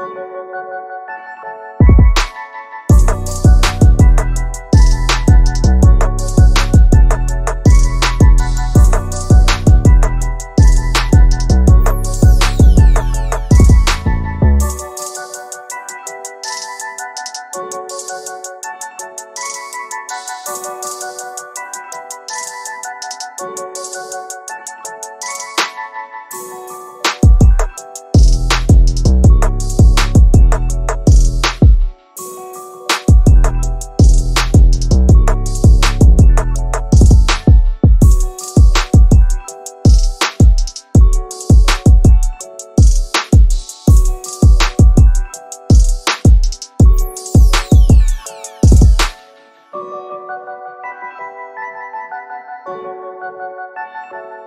Música Música